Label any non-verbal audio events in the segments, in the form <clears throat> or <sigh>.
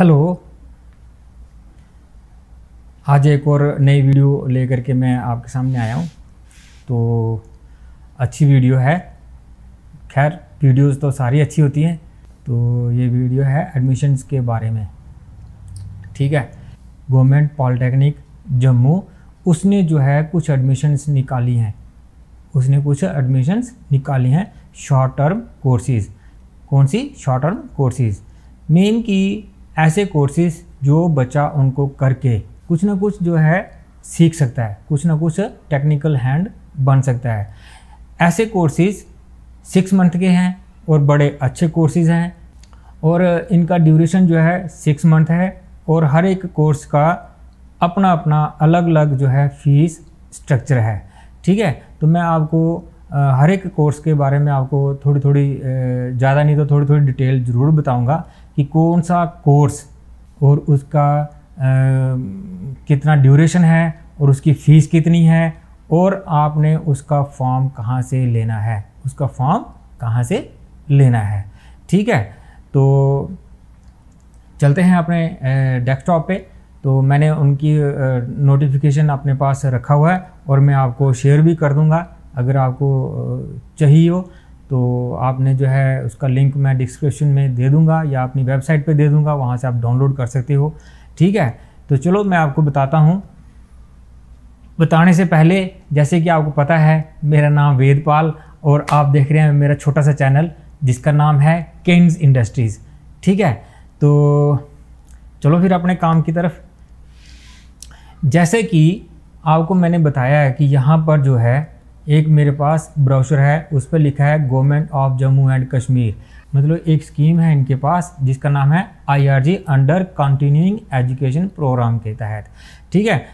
Hello. आज एक और नई वीडियो लेकर के मैं आपके सामने आया हूँ। तो अच्छी वीडियो है। खैर, वीडियोस तो सारी अच्छी होती हैं। तो ये वीडियो है एडमिशन्स के बारे में। ठीक है? गवर्नमेंट पॉलिटेक्निक जम्मू, उसने जो है कुछ एडमिशन्स निकाली हैं। उसने कुछ एडमिशन्स निकाली हैं शॉर्ट टर्म कोर्सेज़। कौन सी? Short term courses. मेन की ऐसे कोर्सेज़ जो बच्चा उनको करके कुछ ना कुछ जो है सीख सकता है, कुछ ना कुछ टेक्निकल हैंड बन सकता है। ऐसे कोर्सेज़ सिक्स मंथ के हैं और बड़े अच्छे कोर्सेज़ हैं और इनका ड्यूरेशन जो है सिक्स मंथ है और हर एक कोर्स का अपना अपना अलग अलग जो है फ़ीस स्ट्रक्चर है। ठीक है? तो मैं आपको हर एक कोर्स के बारे में आपको थोड़ी थोड़ी ज़्यादा नहीं तो थोड़ी थोड़ी डिटेल ज़रूर बताऊँगा। कि कौन सा कोर्स और उसका आ, कितना ड्यूरेशन है और उसकी फ़ीस कितनी है और आपने उसका फॉर्म कहाँ से लेना है उसका फॉर्म कहाँ से लेना है। ठीक है? तो चलते हैं अपने डेस्कटॉप पे। तो मैंने उनकी नोटिफिकेशन अपने पास रखा हुआ है और मैं आपको शेयर भी कर दूँगा। अगर आपको चाहिए हो तो आपने जो है उसका लिंक मैं डिस्क्रिप्शन में दे दूँगा या अपनी वेबसाइट पे दे दूँगा, वहाँ से आप डाउनलोड कर सकते हो। ठीक है? तो चलो मैं आपको बताता हूँ। बताने से पहले, जैसे कि आपको पता है, मेरा नाम वेदपाल और आप देख रहे हैं मेरा छोटा सा चैनल जिसका नाम है केन्स इंडस्ट्रीज़ ठीक है? तो चलो फिर अपने काम की तरफ़। जैसे कि आपको मैंने बताया है कि यहाँ पर जो है एक मेरे पास ब्राउशर है, उस पर लिखा है government of Jammu and Kashmir. मतलब एक स्कीम है इनके पास, जिसका नाम है IRG under continuing education programme के तहत। ठीक है?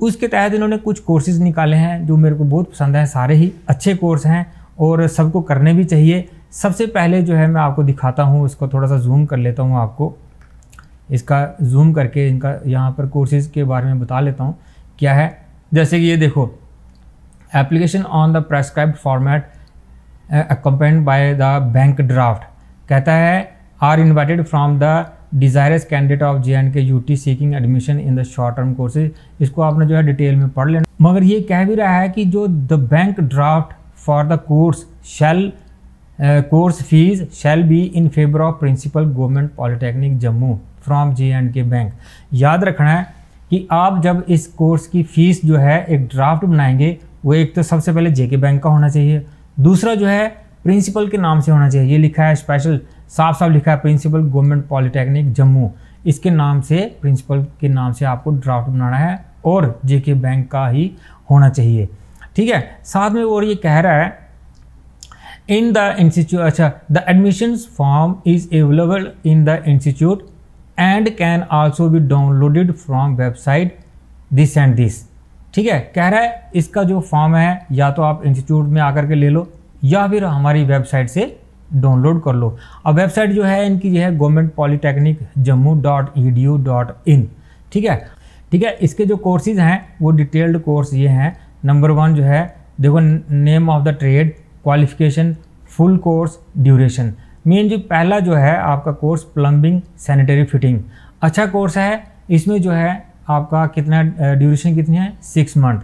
उसके तहत इन्होंने कुछ कोर्सेज निकाले हैं, जो मेरे को बहुत पसंद हैं। सारे ही अच्छे कोर्स हैं और सबको करने भी चाहिए। सबसे पहले जो है मैं आपको दिखाता हूँ, इसको थोड़ा सा जूम कर लेता हूँ आपको। इसका जूम करके इनका यहाँ पर कोर्सेज के बारे में बता लेता हूँ, क्या है। जैसे कि ये देखो application on the prescribe format accompanied by the bank draft कहता है are invited from the desirous candidate of J and K U T seeking admission in the short term courses इसको आपने जो है डिटेल में पढ़ लेना। मगर ये कह भी रहा है कि जो the bank draft for the course shall course fees shall be in favour of principal government polytechnic Jammu from J and K bank याद रखना है कि आप जब इस कोर्स की फ़ीस जो है एक ड्राफ्ट बनाएँगे वो एक तो सबसे पहले जेके बैंक का होना चाहिए। दूसरा जो है, प्रिंसिपल के नाम से होना चाहिए। ये लिखा है स्पेशल साफ़ साफ़ लिखा है, प्रिंसिपल, गवर्नमेंट पॉलिटेक्निक, जम्मू। इसके नाम से, प्रिंसिपल के नाम से आपको ड्राफ्ट बनाना है और जेके बैंक का ही होना चाहिए। ठीक है? साथ में और ये कह रहा है इन द इंस्टीट्यूट अच्छा the admission form is available in the institute and can also be downloaded from website this and this ठीक है? कह रहा है, इसका जो फॉर्म है, या तो आप इंस्टीट्यूट में आकर के ले लो, या फिर हमारी वेबसाइट से डाउनलोड कर लो। अब वेबसाइट जो है, इनकी जो है government polytechnic Jammu dot E D U dot in ठीक है? ठीक है, इसके जो कोर्सेज हैं, वो डिटेल्ड कोर्स ये हैं। नंबर वन जो है, देखो name of the trade qualification full course duration main जो पहला जो है, आपका कोर्स प्लम्बिंग सैनिटरी फिटिंग अच्छा कोर्स है, इसमें जो है आपका कितना ड्यूरेशन कितनी है? सिक्स मंथ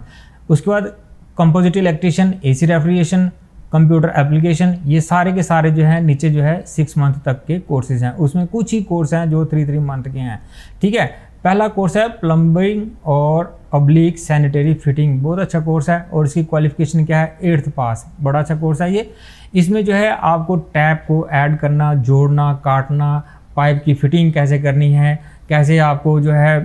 उसके बाद composite electrician C refrigeration computer application ये सारे के सारे जो है, नीचे जो है सिक्स मंथ तक के कोर्सेज हैं। उसमें कुछ ही कोर्स हैं जो थ्री थ्री मंथ के हैं। ठीक है? पहला कोर्स है प्लम्बिंग और पब्लिक सैनिटरी फिटिंग बहुत अच्छा कोर्स है और इसकी क्वालिफिकेशन क्या है? एट्थ पास बड़ा अच्छा कोर्स है ये। इसमें जो है, आपको टैप को ऐड करना, जोड़ना, काटना पाइप की फिटिंग कैसे करनी है, कैसे आपको जो है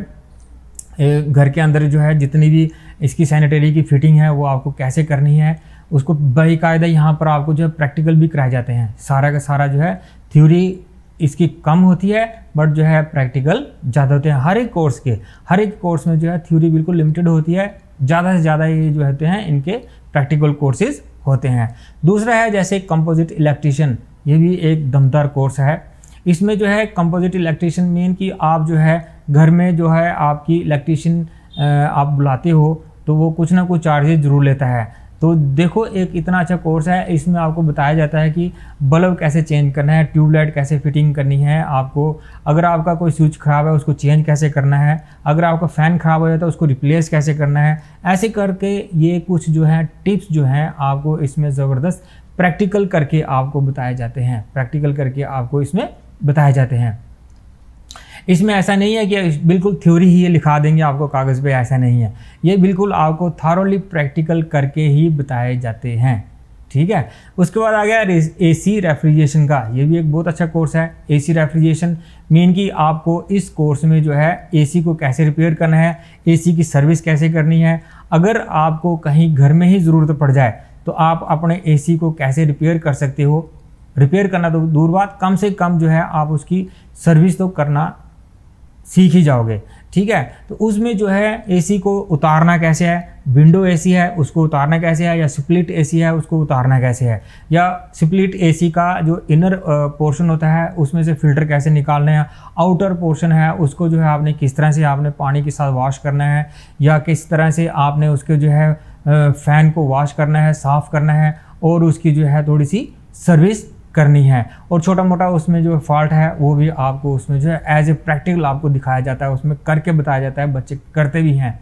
घर के अंदर जो है, जितनी भी इसकी सैनिटरी की फिटिंग है, वो आपको कैसे करनी है, उसको बाकायदा यहाँ पर आपको जो है प्रैक्टिकल भी कराए जाते हैं। सारा का सारा जो है थ्योरी इसकी कम होती है बट जो है प्रैक्टिकल ज़्यादा होते हैं। हर एक कोर्स के, हर एक कोर्स में जो है थ्योरी बिल्कुल लिमिटेड होती है, ज़्यादा से ज़्यादा ये जो होते हैं, इनके प्रैक्टिकल कोर्सेज होते हैं। दूसरा है, जैसे कंपोजिट इलेक्ट्रिशियन ये भी एक दमदार कोर्स है। इसमें जो है कंपोजिट इलेक्ट्रिशियन मीन कि आप जो है घर में जो है आपकी इलेक्ट्रिशियन आप बुलाते हो तो वो कुछ ना कुछ चार्जेस ज़रूर लेता है। तो देखो, एक इतना अच्छा कोर्स है, इसमें आपको बताया जाता है कि बल्ब कैसे चेंज करना है ट्यूबलाइट कैसे फिटिंग करनी है आपको। अगर आपका कोई स्विच ख़राब है, उसको चेंज कैसे करना है। अगर आपका फ़ैन ख़राब हो जाता है, उसको रिप्लेस कैसे करना है। ऐसे करके ये कुछ जो है टिप्स जो हैं, आपको इसमें ज़बरदस्त प्रैक्टिकल करके आपको बताए जाते हैं। प्रैक्टिकल करके आपको इसमें बताए जाते हैं। इसमें ऐसा नहीं है कि बिल्कुल थ्योरी ही ये लिखा देंगे आपको कागज़ पे, ऐसा नहीं है। ये बिल्कुल आपको थारोली प्रैक्टिकल करके ही बताए जाते हैं, ठीक है? उसके बाद आ गया ए सी रेफ्रिजरेशन का, ये भी एक बहुत अच्छा कोर्स है। ए सी रेफ्रिजरेशन मीन कि आपको इस कोर्स में जो है ए सी को कैसे रिपेयर करना है ए सी की सर्विस कैसे करनी है। अगर आपको कहीं घर में ही ज़रूरत पड़ जाए तो आप अपने ए सी को कैसे रिपेयर कर सकते हो? रिपेयर करना तो दूर बात, कम से कम जो है आप उसकी सर्विस तो करना सीख ही जाओगे, ठीक है? तो उसमें जो है एसी को उतारना कैसे है? विंडो एसी है, उसको उतारना कैसे है? या स्प्लिट एसी है, उसको उतारना कैसे है? या स्प्लिट एसी का जो इनर पोर्शन होता है, उसमें से फ़िल्टर कैसे निकालना है? आउटर पोर्शन है, उसको जो है आपने किस तरह से आपने पानी के साथ वॉश करना है? या किस तरह से आपने उसके जो है फ़ैन को वॉश करना है, साफ़ करना है? और उसकी जो है थोड़ी सी सर्विस करनी है। और छोटा मोटा उसमें जो फॉल्ट है, वो भी आपको उसमें जो है एज ए प्रैक्टिकल आपको दिखाया जाता है, उसमें करके बताया जाता है, बच्चे करते भी हैं।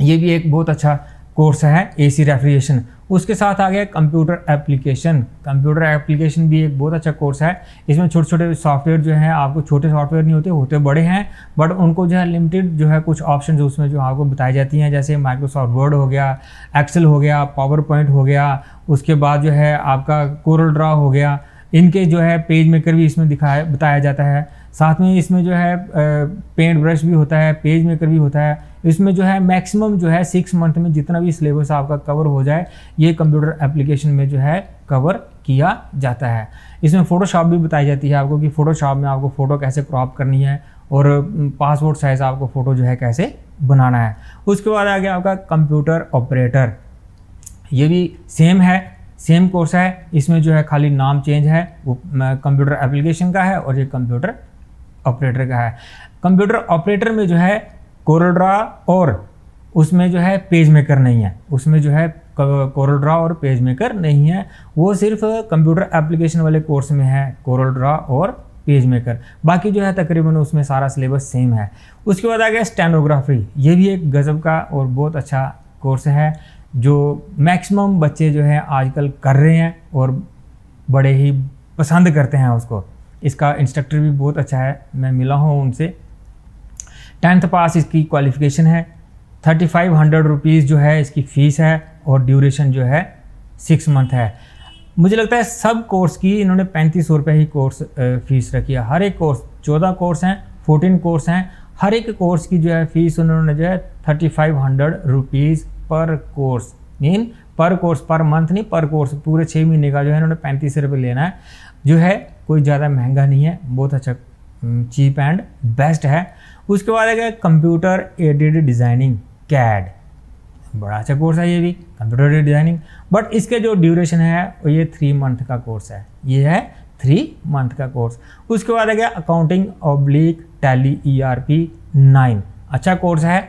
ये भी एक बहुत अच्छा कोर्स है एसी रेफ्रिजरेशन उसके साथ आ गया कंप्यूटर एप्लीकेशन कंप्यूटर एप्लीकेशन भी एक बहुत अच्छा कोर्स है। इसमें छोटे छोटे सॉफ्टवेयर जो है, आपको छोटे सॉफ्टवेयर नहीं होते होते बड़े हैं बट उनको जो है लिमिटेड जो है कुछ ऑप्शन उसमें जो आपको बताई जाती हैं, जैसे माइक्रोसॉफ्ट वर्ड हो गया एक्सेल हो गया पावर पॉइंट हो गया, उसके बाद जो है आपका कोरल ड्रा हो गया। इनके जो है पेज मेकर भी इसमें दिखाया, बताया जाता है। साथ में इसमें जो है पेंट ब्रश भी होता है पेज मेकर भी होता है। इसमें जो है मैक्सिमम जो है सिक्स मंथ में जितना भी सिलेबस आपका कवर हो जाए, ये कंप्यूटर एप्लीकेशन में जो है कवर किया जाता है। इसमें फ़ोटोशॉप भी बताई जाती है आपको कि फ़ोटोशॉप में आपको फ़ोटो कैसे क्रॉप करनी है और पासपोर्ट साइज़ आपको फ़ोटो जो है कैसे बनाना है। उसके बाद आ गया आपका कंप्यूटर ऑपरेटर ये भी सेम है सेम कोर्स है। इसमें जो है खाली नाम चेंज है, वो कंप्यूटर एप्लीकेशन का है और ये कंप्यूटर ऑपरेटर का है। कंप्यूटर ऑपरेटर में जो है कोरोड्रा और उसमें जो है पेज मेकर नहीं है। उसमें जो है कोरोड्रा और पेज मेकर नहीं है। वो सिर्फ़ कंप्यूटर एप्लीकेशन वाले कोर्स में है कोरोड्रा और पेज मेकर। बाकी जो है तकरीबन उसमें सारा सिलेबस सेम है। उसके बाद आ गया स्टेनोग्राफी। ये भी एक गज़ब का और बहुत अच्छा कोर्स है, जो मैक्सिमम बच्चे जो है आजकल कर रहे हैं और बड़े ही पसंद करते हैं उसको। इसका इंस्ट्रक्टर भी बहुत अच्छा है। मैं मिला हूँ उनसे। टेंथ पास इसकी क्वालिफिकेशन है। थर्टी फाइव हंड्रेड रुपीज़ जो है इसकी फ़ीस है और ड्यूरेशन जो है सिक्स मंथ है। मुझे लगता है सब कोर्स की इन्होंने पैंतीस सौ रुपये ही कोर्स फ़ीस रखी है। हर एक कोर्स, चौदह कोर्स हैं, फोर्टीन कोर्स हैं। हर एक कोर्स की जो है फ़ीस उन्होंने जो है thirty five hundred rupees per course, mean per course, per month नहीं, पर कोर्स, पूरे छः महीने का जो है इन्होंने पैंतीस रुपये लेना है। जो है कोई ज़्यादा महँगा नहीं है, बहुत अच्छा चीप एंड बेस्ट है। उसके बाद आ है कंप्यूटर एडेड डिज़ाइनिंग, कैड। बड़ा अच्छा कोर्स है ये भी, कंप्यूटर एडेड डिज़ाइनिंग। बट इसके जो ड्यूरेशन है ये थ्री मंथ का कोर्स है। ये है थ्री मंथ का कोर्स। उसके बाद है accounting oblique Tally E R P nine अच्छा कोर्स है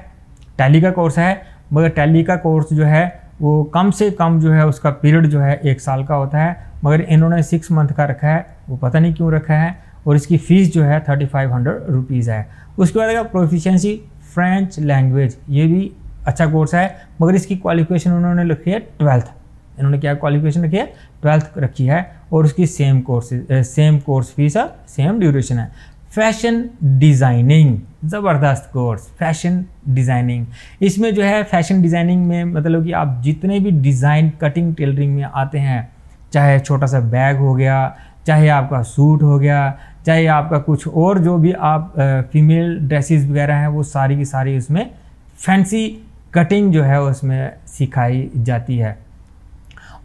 टैली का कोर्स है, मगर टैली का कोर्स जो है, वो कम से कम जो है, उसका पीरियड जो है एक साल का होता है। मगर इन्होंने सिक्स मंथ का रखा है, वो पता नहीं क्यों रखा है। और इसकी फ़ीस जो है थर्टी फाइव हंड्रेड रुपीज़ है। उसके बाद अगर प्रोफिशेंसी फ्रेंच लैंग्वेज ये भी अच्छा कोर्स है, मगर इसकी क्वालिफिकेशन उन्होंने रखी है ट्वेल्थ इन्होंने क्या क्वालिफिकेशन रखी है? ट्वेल्थ रखी है और उसकी same course same course fees है सेम ड्यूरेशन है। फ़ैशन डिज़ाइनिंग ज़बरदस्त कोर्स फ़ैशन डिज़ाइनिंग इसमें जो है फ़ैशन डिज़ाइनिंग में मतलब कि आप जितने भी डिज़ाइन कटिंग टेलरिंग में आते हैं, चाहे छोटा सा बैग हो गया, चाहे आपका सूट हो गया चाहे आपका कुछ और जो भी आप फीमेल ड्रेसेस वगैरह हैं, वो सारी की सारी उसमें फैंसी कटिंग जो है उसमें सिखाई जाती है।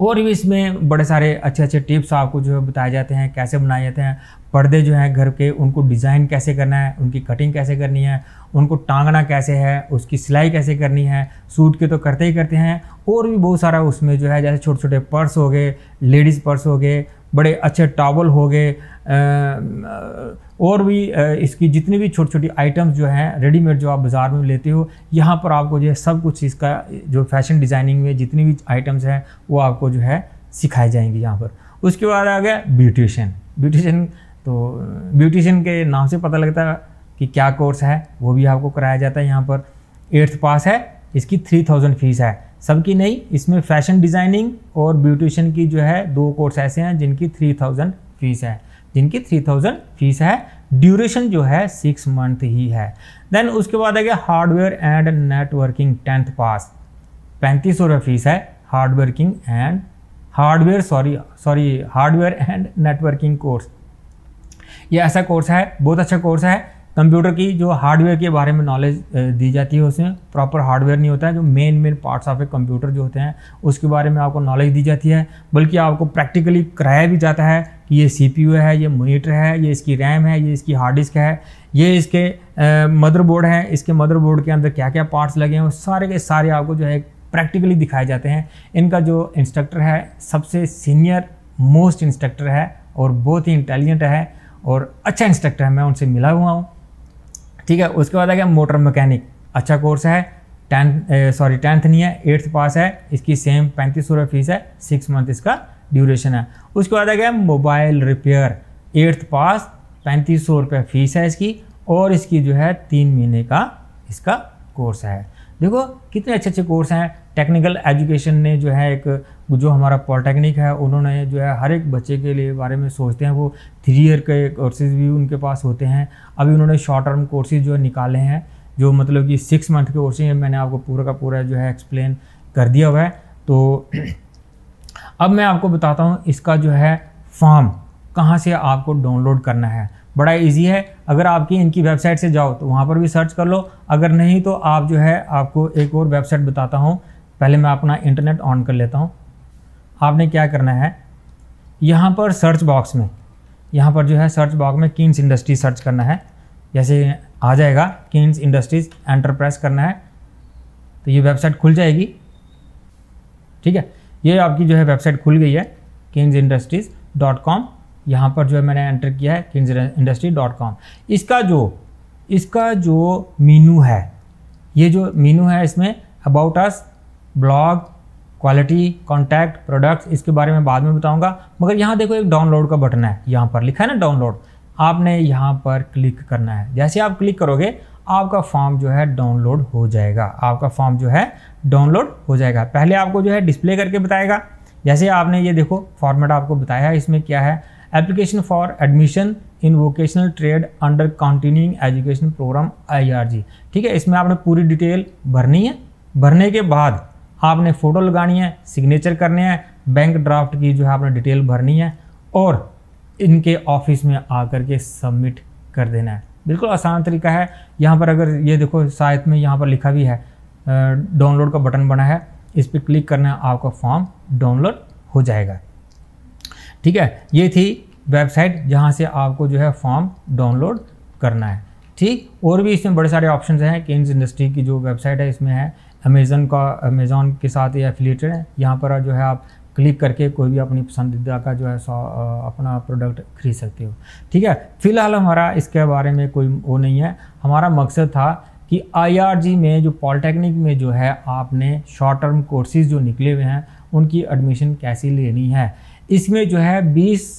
और भी इसमें बड़े सारे अच्छे अच्छे टिप्स आपको जो है बताए जाते हैं, कैसे बनाए जाते हैं। पर्दे जो हैं घर के, उनको डिज़ाइन कैसे करना है, उनकी कटिंग कैसे करनी है, उनको टांगना कैसे है, उसकी सिलाई कैसे करनी है सूट के तो करते ही करते हैं। और भी बहुत सारा उसमें जो है, जैसे छोटे छोटे पर्स हो गए लेडीज़ पर्स हो गए बड़े अच्छे टावल हो गए और भी इसकी जितनी भी छोटी छोटी आइटम्स जो हैं, रेडीमेड जो आप बाज़ार में लेते हो, यहाँ पर आपको जो है सब कुछ इसका जो फ़ैशन डिज़ाइनिंग में जितनी भी आइटम्स हैं, वो आपको जो है सिखाई जाएँगी यहाँ पर। उसके बाद आ गया ब्यूटिशन ब्यूटिशन तो ब्यूटिशन के नाम से पता लगता है कि क्या कोर्स है, वो भी आपको कराया जाता है यहाँ पर। एट्थ पास है, इसकी थ्री थाउज़ेंड फ़ीस है। सबकी नहीं, इसमें फ़ैशन डिज़ाइनिंग और ब्यूटिशन की जो है दो कोर्स ऐसे हैं जिनकी थ्री थाउज़ेंड फ़ीस है। जिनकी थ्री थाउज़ेंड फ़ीस है ड्यूरेशन जो है सिक्स मंथ ही है। देन उसके बाद आ गया hardware and networking tenth pass पैंतीस सौ फ़ीस है hardworking and hardware sorry sorry hardware and networking course ये ऐसा कोर्स है, बहुत अच्छा कोर्स है। कंप्यूटर की जो हार्डवेयर के बारे में नॉलेज दी जाती है उसमें प्रॉपर हार्डवेयर नहीं होता है, जो main main parts of a computer जो होते हैं, उसके बारे में आपको नॉलेज दी जाती है। बल्कि आपको प्रैक्टिकली कराया भी जाता है कि ये सी है, ये मोनीटर है, ये इसकी रैम है, ये इसकी हार्ड डिस्क है, ये इसके मदरबोर्ड है, इसके मदरबोर्ड के अंदर क्या क्या पार्ट्स लगे हैं सारे के सारे आपको जो है प्रैक्टिकली दिखाए जाते हैं। इनका जो इंस्ट्रक्टर है, सबसे सीनियर मोस्ट इंस्ट्रक्टर है और बहुत ही इंटेलिजेंट है और अच्छा इंस्ट्रक्टर है। मैं उनसे मिला हुआ हूँ। ठीक है, उसके बाद आ गया मोटर मैकेनिक। अच्छा कोर्स है, टेंथ सॉरी, टेंथ नहीं है, एट्थ पास है, इसकी सेम पैंतीस सौ रुपये फ़ीस है, सिक्स मंथ इसका ड्यूरेशन है। उसके बाद आ गया मोबाइल रिपेयर, एट्थ पास पैंतीस सौ रुपये फ़ीस है इसकी, और इसकी जो है तीन महीने का इसका कोर्स है। देखो, कितने अच्छे अच्छे कोर्स हैं टेक्निकल एजुकेशन ने जो है एक, जो हमारा पॉलिटेक्निक है, उन्होंने जो है हर एक बच्चे के लिए बारे में सोचते हैं, वो थ्री ईयर के कोर्सेज भी उनके पास होते हैं। अभी उन्होंने शॉर्ट टर्म कोर्सेज जो है निकाले हैं, जो मतलब कि सिक्स मंथ के कोर्सेज मैंने आपको पूरा का पूरा जो है एक्सप्लेन कर दिया हुआ है। तो <clears throat> अब मैं आपको बताता हूँ इसका जो है फॉर्म कहाँ से आपको डाउनलोड करना है। बड़ा इजी है, अगर आपकी इनकी वेबसाइट से जाओ तो वहाँ पर भी सर्च कर लो, अगर नहीं तो आप जो है आपको एक और वेबसाइट बताता हूँ पहले मैं अपना इंटरनेट ऑन कर लेता हूँ। आपने क्या करना है? यहाँ पर सर्च बॉक्स में, यहाँ पर जो है सर्च बॉक्स में किन्स इंडस्ट्रीज़ सर्च करना है। जैसे आ जाएगा किन्स इंडस्ट्रीज़ एंटरप्राइज करना है। तो ये वेबसाइट खुल जाएगी। ठीक है? ये आपकी जो है वेबसाइट खुल गई है किन्स इंडस्ट्रीज़ डॉट कॉम यहाँ पर जो है मैंने एंटर किया है किंग्स इंडस्ट्री डॉट कॉम इसका जो इसका जो मीनू है, ये जो मीनू है, इसमें about us blog, quality, contact, products, इसके बारे में बाद में बताऊँगा। मगर यहाँ देखो एक डाउनलोड का बटन है, यहाँ पर लिखा है ना डाउनलोड। आपने यहाँ पर क्लिक करना है। जैसे आप क्लिक करोगे, आपका फॉर्म जो है डाउनलोड हो जाएगा। आपका फॉर्म जो है डाउनलोड हो जाएगा। पहले आपको जो है डिस्प्ले करके बताएगा। जैसे आपने ये देखो, फॉर्मेट आपको बताया है, इसमें क्या है? Application for admission in vocational trade under continuing education programme IRG ठीक है, इसमें आपने पूरी डिटेल भरनी है। भरने के बाद आपने फ़ोटो लगानी है सिग्नेचर करने हैं बैंक ड्राफ्ट की जो है आपने डिटेल भरनी है और इनके ऑफ़िस में आकर के सबमिट कर देना है। बिल्कुल आसान तरीका है। यहाँ पर अगर ये देखो, शायद में यहाँ पर लिखा भी है डाउनलोड का बटन बना है। इस पर क्लिक करना है, आपका फॉर्म डाउनलोड हो जाएगा। ठीक है? ये थी वेबसाइट जहाँ से आपको जो है फॉर्म डाउनलोड करना है। ठीक? और भी इसमें बड़े सारे ऑप्शन हैं केन्स इंडस्ट्री की जो वेबसाइट है, इसमें है अमेज़न का अमेज़ॉन के साथ ये एफिलेटेड है। यहाँ पर जो है आप क्लिक करके कोई भी अपनी पसंदीदा का जो है सौ अपना प्रोडक्ट खरीद सकते हो। ठीक है? फ़िलहाल हमारा इसके बारे में कोई वो नहीं है। हमारा मकसद था कि आईआरजी में जो पॉलिटेक्निक में जो है आपने शॉर्ट टर्म कोर्सेज जो निकले हुए हैं, उनकी एडमिशन कैसी लेनी है। इसमें जो है 20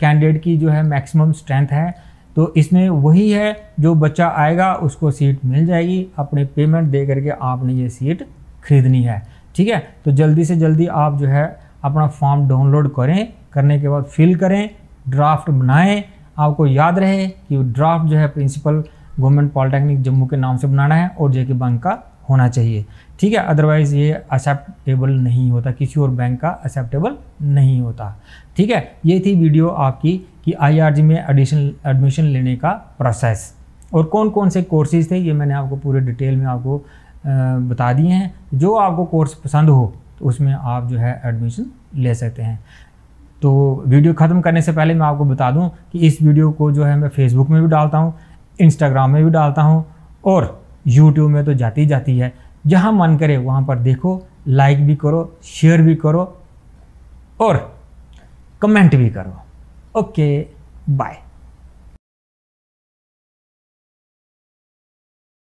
कैंडिडेट की जो है मैक्सिमम स्ट्रेंथ है। तो इसमें वही है, जो बच्चा आएगा उसको सीट मिल जाएगी। अपने पेमेंट दे करके आपने ये सीट खरीदनी है। ठीक है? तो जल्दी से जल्दी आप जो है अपना फॉर्म डाउनलोड करें, करने के बाद फिल करें ड्राफ्ट बनाएँ। आपको याद रहे कि ड्राफ्ट जो है प्रिंसिपल गवर्नमेंट पॉलिटेक्निक जम्मू के नाम से बनाना है और जे के बैंक का होना चाहिए। ठीक है? अदरवाइज़ ये एक्सेप्टेबल नहीं होता। किसी और बैंक का एक्सेप्टेबल नहीं होता। ठीक है? ये थी वीडियो आपकी कि आईआरजी में एडिशन एडमिशन लेने का प्रोसेस और कौन कौन से कोर्सेज थे, ये मैंने आपको पूरे डिटेल में आपको बता दिए हैं। जो आपको कोर्स पसंद हो तो उसमें आप जो है एडमिशन ले सकते हैं। तो वीडियो ख़त्म करने से पहले मैं आपको बता दूँ कि इस वीडियो को जो है मैं फेसबुक में भी डालता हूँ इंस्टाग्राम में भी डालता हूँ और यूट्यूब में तो जाती जाती है। जहाँ मन करे, वहाँ पर देखो लाइक भी करो शेयर भी करो और कमेंट भी करो। Okay bye